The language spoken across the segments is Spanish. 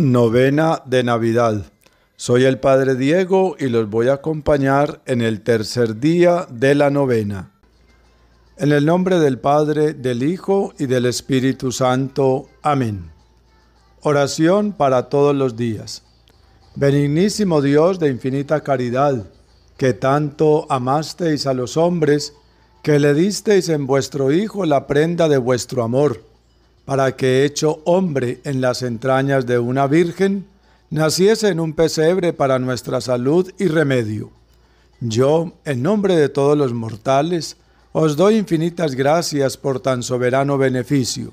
Novena de Navidad. Soy el Padre Diego y los voy a acompañar en el tercer día de la novena. En el nombre del Padre, del Hijo y del Espíritu Santo. Amén. Oración para todos los días. Benignísimo Dios de infinita caridad, que tanto amasteis a los hombres, que le disteis en vuestro Hijo la prenda de vuestro amor para que hecho hombre en las entrañas de una virgen, naciese en un pesebre para nuestra salud y remedio. Yo, en nombre de todos los mortales, os doy infinitas gracias por tan soberano beneficio.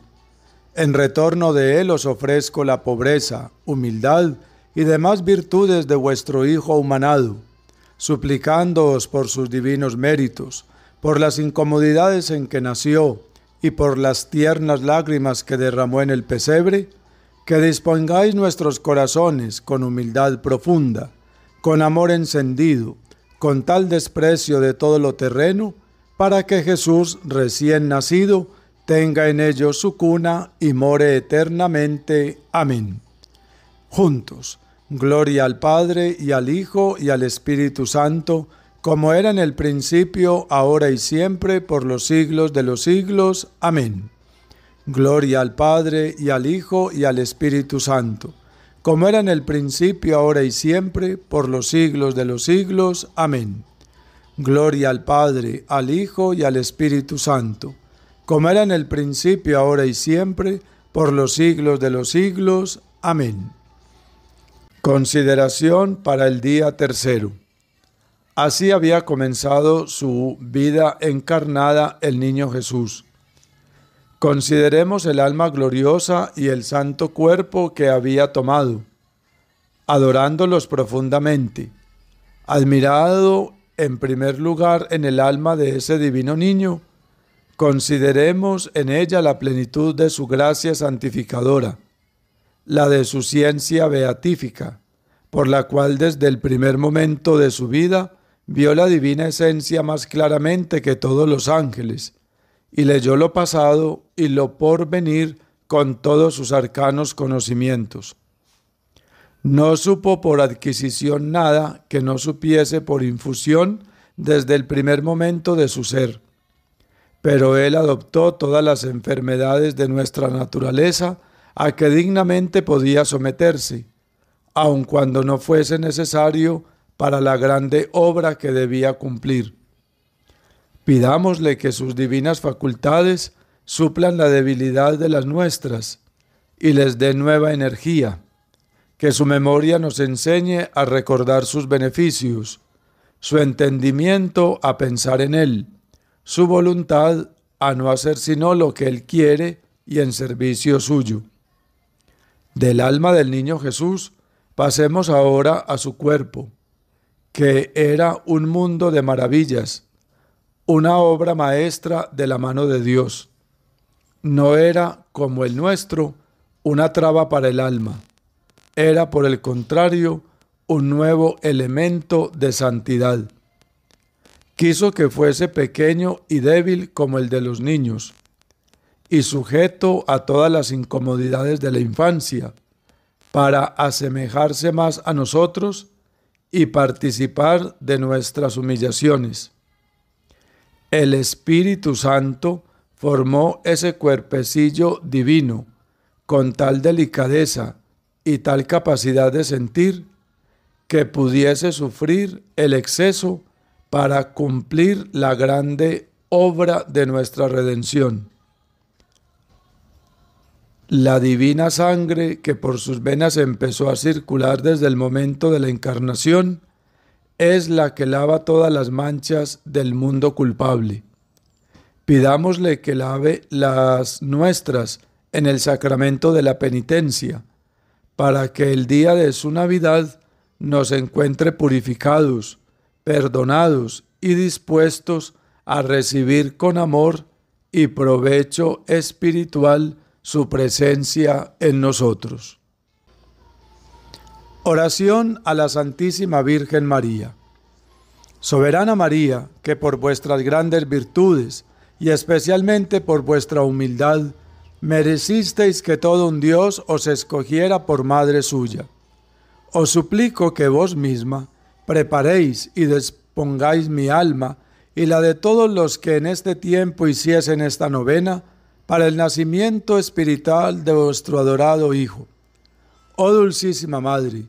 En retorno de él os ofrezco la pobreza, humildad y demás virtudes de vuestro Hijo humanado, suplicándoos por sus divinos méritos, por las incomodidades en que nació, y por las tiernas lágrimas que derramó en el pesebre, que dispongáis nuestros corazones con humildad profunda, con amor encendido, con tal desprecio de todo lo terreno, para que Jesús recién nacido tenga en ellos su cuna y more eternamente. Amén. Juntos, gloria al Padre y al Hijo y al Espíritu Santo, como era en el principio, ahora y siempre, por los siglos de los siglos. Amén. Gloria al Padre y al Hijo y al Espíritu Santo, como era en el principio, ahora y siempre, por los siglos de los siglos. Amén. Gloria al Padre, al Hijo y al Espíritu Santo, como era en el principio, ahora y siempre, por los siglos de los siglos. Amén. Consideración para el día tercero. Así había comenzado su vida encarnada el niño Jesús. Consideremos el alma gloriosa y el santo cuerpo que había tomado, adorándolos profundamente, admirado en primer lugar en el alma de ese divino niño, consideremos en ella la plenitud de su gracia santificadora, la de su ciencia beatífica, por la cual desde el primer momento de su vida vio la divina esencia más claramente que todos los ángeles, y leyó lo pasado y lo por venir con todos sus arcanos conocimientos. No supo por adquisición nada que no supiese por infusión desde el primer momento de su ser. Pero él adoptó todas las enfermedades de nuestra naturaleza a que dignamente podía someterse, aun cuando no fuese necesario para la grande obra que debía cumplir. Pidámosle que sus divinas facultades suplan la debilidad de las nuestras y les dé nueva energía, que su memoria nos enseñe a recordar sus beneficios, su entendimiento a pensar en Él, su voluntad a no hacer sino lo que Él quiere y en servicio suyo. Del alma del niño Jesús pasemos ahora a su cuerpo que era un mundo de maravillas, una obra maestra de la mano de Dios. No era, como el nuestro, una traba para el alma. Era, por el contrario, un nuevo elemento de santidad. Quiso que fuese pequeño y débil como el de los niños, y sujeto a todas las incomodidades de la infancia, para asemejarse más a nosotros y participar de nuestras humillaciones. El Espíritu Santo formó ese cuerpecillo divino con tal delicadeza y tal capacidad de sentir que pudiese sufrir el exceso para cumplir la grande obra de nuestra redención. La divina sangre que por sus venas empezó a circular desde el momento de la encarnación es la que lava todas las manchas del mundo culpable. Pidámosle que lave las nuestras en el sacramento de la penitencia, para que el día de su Navidad nos encuentre purificados, perdonados y dispuestos a recibir con amor y provecho espiritual su presencia en nosotros. Oración a la Santísima Virgen María. Soberana María, que por vuestras grandes virtudes y especialmente por vuestra humildad merecisteis que todo un Dios os escogiera por madre suya. Os suplico que vos misma preparéis y dispongáis mi alma y la de todos los que en este tiempo hiciesen esta novena para el nacimiento espiritual de vuestro adorado Hijo. Oh Dulcísima Madre,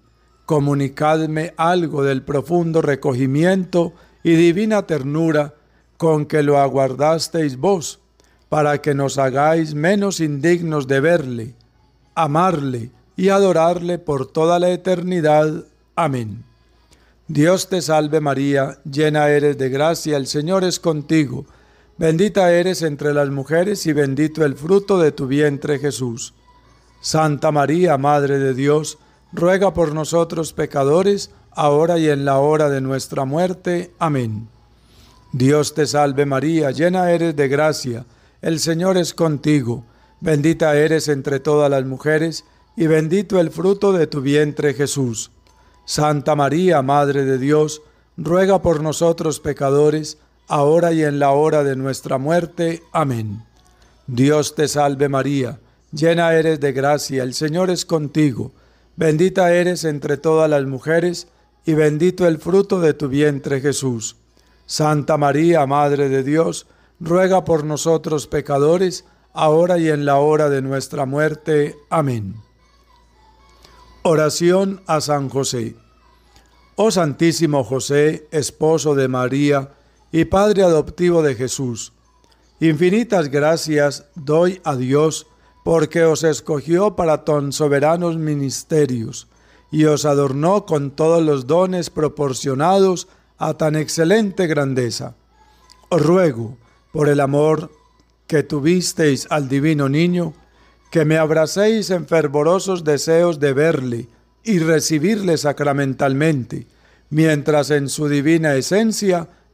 comunicadme algo del profundo recogimiento y divina ternura con que lo aguardasteis vos para que nos hagáis menos indignos de verle, amarle y adorarle por toda la eternidad. Amén. Dios te salve María, llena eres de gracia, el Señor es contigo, bendita eres entre las mujeres y bendito el fruto de tu vientre Jesús. Santa María, Madre de Dios, ruega por nosotros pecadores, ahora y en la hora de nuestra muerte. Amén. Dios te salve María, llena eres de gracia, el Señor es contigo, bendita eres entre todas las mujeres, y bendito el fruto de tu vientre Jesús. Santa María, Madre de Dios, ruega por nosotros pecadores, ahora y en la hora de nuestra muerte. Amén. Dios te salve María, llena eres de gracia, el Señor es contigo, bendita eres entre todas las mujeres, y bendito el fruto de tu vientre Jesús. Santa María, Madre de Dios, ruega por nosotros pecadores, ahora y en la hora de nuestra muerte. Amén. Oración a San José. Oh Santísimo José, esposo de María y Padre adoptivo de Jesús, infinitas gracias doy a Dios porque os escogió para tan soberanos ministerios y os adornó con todos los dones proporcionados a tan excelente grandeza. Os ruego, por el amor que tuvisteis al divino niño, que me abracéis en fervorosos deseos de verle y recibirle sacramentalmente, mientras en su divina esencia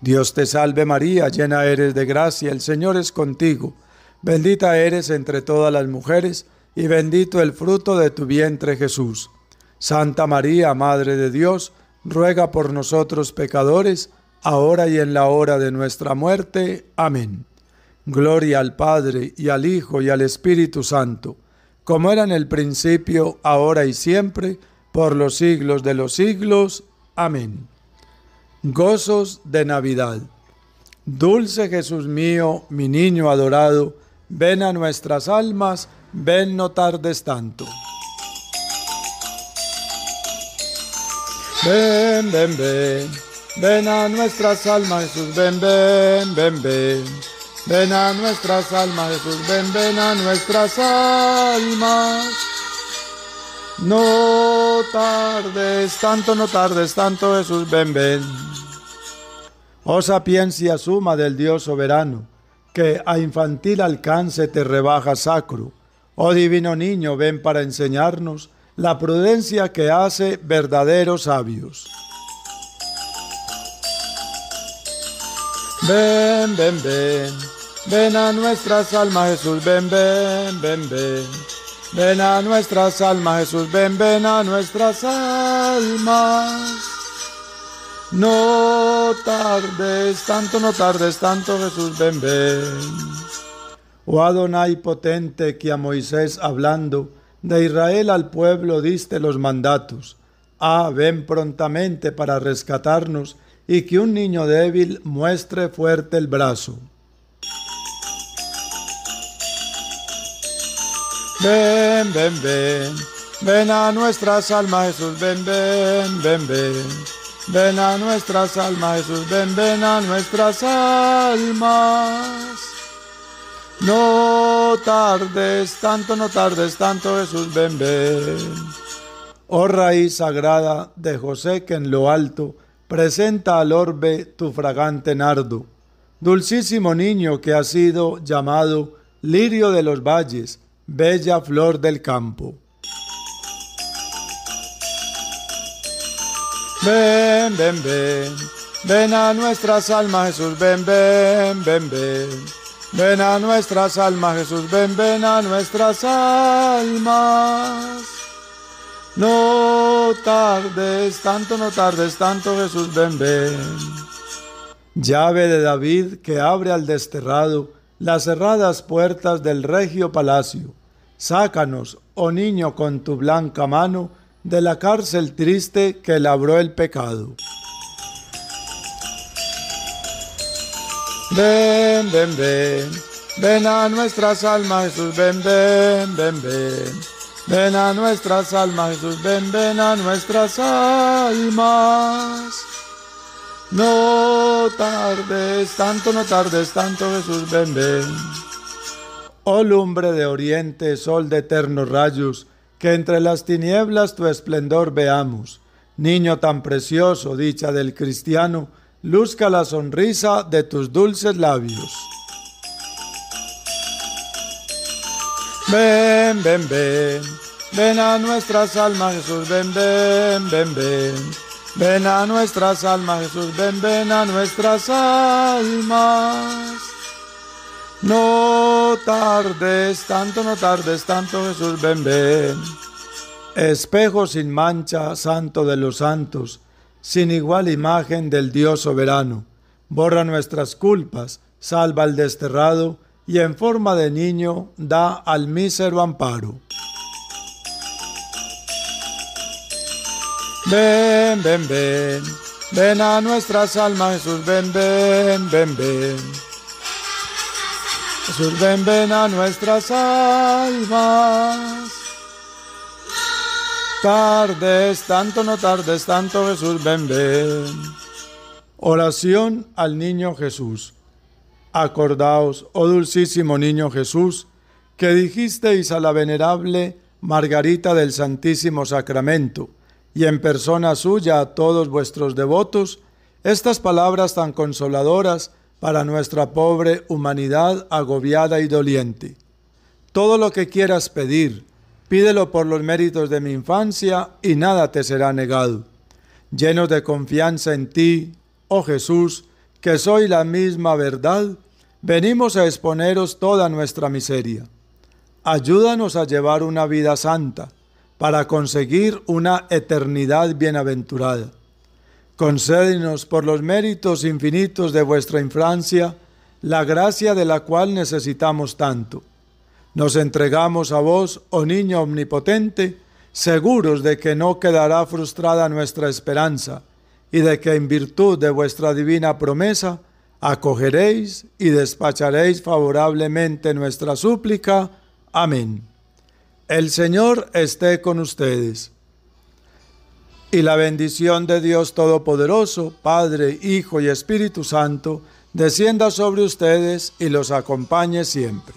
Dios te salve María, llena eres de gracia, el Señor es contigo. Bendita eres entre todas las mujeres y bendito el fruto de tu vientre Jesús. Santa María, Madre de Dios, ruega por nosotros pecadores, ahora y en la hora de nuestra muerte. Amén. Gloria al Padre y al Hijo y al Espíritu Santo, como era en el principio, ahora y siempre, por los siglos de los siglos. Amén. Gozos de Navidad. Dulce Jesús mío, mi niño adorado, ven a nuestras almas, ven no tardes tanto. Ven, ven, ven, ven a nuestras almas, Jesús, ven, ven, ven, ven. Ven a nuestras almas, Jesús, ven, ven a nuestras almas. Tardes tanto, no tardes tanto, Jesús, ven, ven. Oh sapiencia suma del Dios soberano, que a infantil alcance te rebaja sacro. Oh divino niño, ven para enseñarnos la prudencia que hace verdaderos sabios. Ven, ven, ven. Ven a nuestras almas, Jesús, ven, ven, ven, ven. Ven a nuestras almas, Jesús, ven, ven a nuestras almas. No tardes tanto, no tardes tanto, Jesús, ven, ven. Oh Adonai potente que a Moisés hablando, de Israel al pueblo diste los mandatos. Ah, ven prontamente para rescatarnos y que un niño débil muestre fuerte el brazo. Ven, ven, ven, ven a nuestras almas, Jesús, ven, ven, ven, ven. Ven a nuestras almas, Jesús, ven, ven a nuestras almas. No tardes tanto, no tardes tanto, Jesús, ven, ven. Oh raíz sagrada de José que en lo alto presenta al orbe tu fragante nardo. Dulcísimo niño que ha sido llamado lirio de los valles, bella flor del campo. Ven, ven, ven, ven a nuestras almas, Jesús, ven, ven, ven, ven. Ven a nuestras almas, Jesús, ven, ven a nuestras almas. No tardes tanto, no tardes tanto, Jesús, ven, ven. Llave de David que abre al desterrado las cerradas puertas del regio palacio. Sácanos, oh niño, con tu blanca mano, de la cárcel triste que labró el pecado. Ven, ven, ven, ven a nuestras almas, Jesús, ven, ven, ven, ven. Ven a nuestras almas, Jesús, ven, ven a nuestras almas. No tardes tanto, no tardes tanto, Jesús, ven, ven. Oh lumbre de oriente, sol de eternos rayos, que entre las tinieblas tu esplendor veamos. Niño tan precioso, dicha del cristiano, luzca la sonrisa de tus dulces labios. Ven, ven, ven, ven a nuestras almas, Jesús, ven, ven, ven, ven. Ven a nuestras almas, Jesús, ven, ven a nuestras almas. No tardes tanto, no tardes tanto, Jesús, ven, ven. Espejo sin mancha, santo de los santos, sin igual imagen del Dios soberano. Borra nuestras culpas, salva al desterrado y en forma de niño da al mísero amparo. Ven, ven, ven, ven a nuestras almas, Jesús, ven, ven, ven, ven. Jesús, ven, ven a nuestras almas. Tardes tanto, no tardes tanto, Jesús, ven, ven. Oración al niño Jesús. Acordaos, oh dulcísimo niño Jesús, que dijisteis a la venerable Margarita del Santísimo Sacramento y en persona suya a todos vuestros devotos, estas palabras tan consoladoras para nuestra pobre humanidad agobiada y doliente. Todo lo que quieras pedir, pídelo por los méritos de mi infancia y nada te será negado. Llenos de confianza en ti, oh Jesús, que soy la misma verdad, venimos a exponeros toda nuestra miseria. Ayúdanos a llevar una vida santa para conseguir una eternidad bienaventurada. Concédenos por los méritos infinitos de vuestra infancia la gracia de la cual necesitamos tanto. Nos entregamos a vos, oh niño omnipotente, seguros de que no quedará frustrada nuestra esperanza y de que en virtud de vuestra divina promesa acogeréis y despacharéis favorablemente nuestra súplica. Amén. El Señor esté con ustedes y la bendición de Dios Todopoderoso, Padre, Hijo y Espíritu Santo, descienda sobre ustedes y los acompañe siempre.